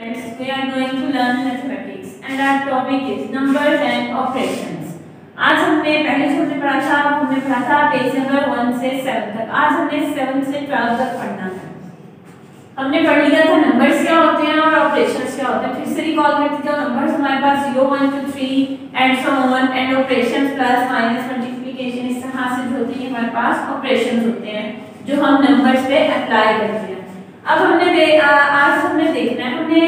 we are going to learn mathematics and our topic is numbers and operations. आज हमने पहले से पढ़ा था, हमने पढ़ा था पेज नंबर वन से सेवन तक। आज हमने सेवन से ट्वेल्व तक पढ़ना है। हमने पढ़ लिया था नंबर्स क्या होते हैं और ऑपरेशंस क्या होते हैं। फिर से रिकॉल करते जाओ नंबर्स हमारे पास zero one two three and so on and operations plus minus multiplication इस तरह से होती है, हमारे पास ऑपरेशंस होते हैं, जो हम नंबर्स पे अप्लाई करते हैं। अब हमने दे, आज हमने देखना है। हमने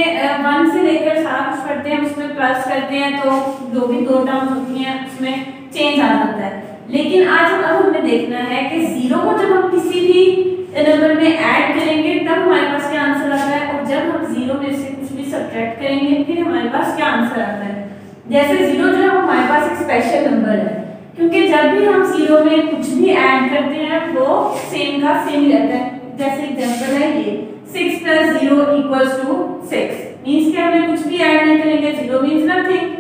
वन से लेकर सारा कुछ करते हैं उसमें प्लस करते हैं तो जो भी दो टर्म्स होती हैं उसमें चेंज आ जाता है। लेकिन आज अब हमें देखना है कि ज़ीरो को जब हम किसी भी नंबर में ऐड करेंगे तब हमारे पास क्या आंसर आता है? और जब हम ज़ीरो में से कुछ भी सब्ट्रैक्ट करेंगे फिर हमारे पास क्या आंसर आता है? जैसे ज़ीरो जो है हमारे पास एक स्पेशल नंबर है। क्योंकि जब भी हम ज़ीरो में कुछ भी ऐड करते हैं वो सेम का सेम रहता है। जैसे एग्जांपल है ये। Six plus zero equals to six means कि हमें कुछ भी ऐड नहीं करेंगे ज़ीरो मीन्स नथिंग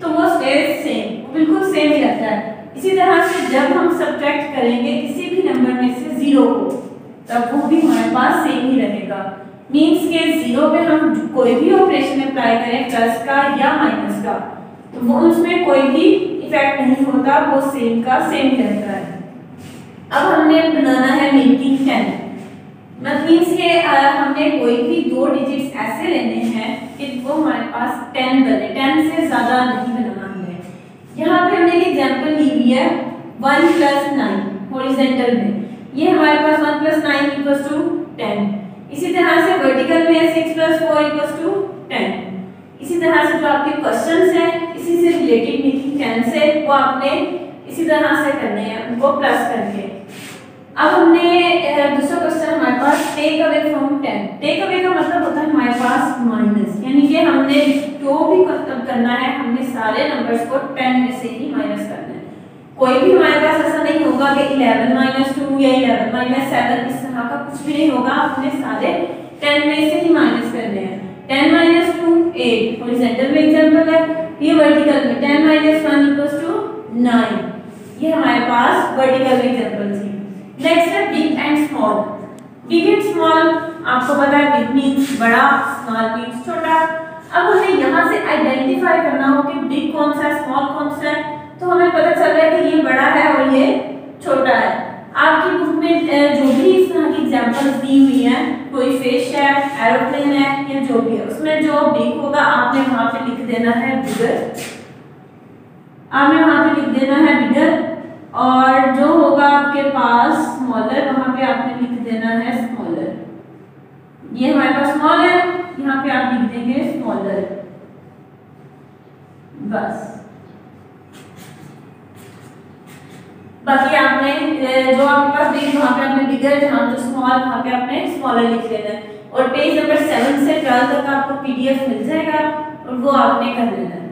तो वो स्टेज सेम बिल्कुल सेम ही रहता है। इसी तरह से जब हम सब्ट्रैक्ट करेंगे किसी भी नंबर में से ज़ीरो को, तब वो भी हमारे पास सेम ही रहेगा। मीन्स के ज़ीरो पे हम कोई भी ऑपरेशन अप्लाई करें प्लस का या माइनस का तो वो उसमें कोई भी इफ़ेक्ट नहीं होता, वो सेम का सेम रहता है। अब हमने बनाना है मेकिंग टेन मीन्स के हमने कोई भी दो डिजिट्स ऐसे लेने हैं कि वो हमारे पास टेन बने। टेन से ज़्यादा नहीं बनाना हमें यहाँ पे हमने एक एग्ज़ाम्पल ली हुई है वन प्लस नाइन हॉरिजेंटल में। ये हमारे पास one plus nine equals to ten इसी तरह से वर्टिकल में six plus four equals to ten इसी तरह से जो आपके क्वेश्चन हैं, इसी से रिलेटेड टेन से वो आपने इसी तरह से करने हैं, उनको प्लस करके। अब हमने दूसरा क्वेश्चन हमारे पास take away from ten take away का मतलब होता है हमारे पास माइनस यानी कि हमने जो भी मतलब करना है, हमने सारे नंबर्स को टेन में से ही माइनस करना है। कोई भी हमारे पास ऐसा नहीं होगा कि इलेवन माइनस टू या इलेवन माइनस सेवन इस तरह का कुछ भी नहीं होगा। अपने सारे टेन में से ही माइनस करने हैं। Ten minus two eight horizontal में एग्जांपल है, ये वर्टिकल में ten minus one equals to nine ये हमारे पास वर्टिकल में एग्जांपल नेक्स्ट है big and small big and small आपको पता है बिग मींस बड़ा स्मॉल मींस छोटा। अब हमें यहाँ से आइडेंटिफाई करना हो कि बिग कौन सा है स्मॉल कौन सा है तो हमें पता चल रहा है कि ये बड़ा है और ये छोटा है। आपकी बुक में जो भी इस तरह की एग्जांपल्स दी हुई हैं, कोई फ़िश है एरोप्लेन है, या जो भी है, उसमें जो बिग होगा, आपने वहाँ पे लिख देना है बिगर आपने वहाँ पे लिख देना है बिगर और जो होगा आपके पास स्मॉलर वहाँ पे आपने लिख देना है स्मॉलर ये हमारे पास स्मॉल है, यहाँ पे आप लिख देंगे स्मॉलर बस। बाकी आपने जो आपके पास बिग वहाँ पे आपने बिगर जहाँ जो स्मॉल वहाँ पे आपने स्मॉलर लिख लेना है। और पेज नंबर सेवन से ट्वेल्व तक आपको पीडीएफ मिल जाएगा, और वो आपने कर लेना है।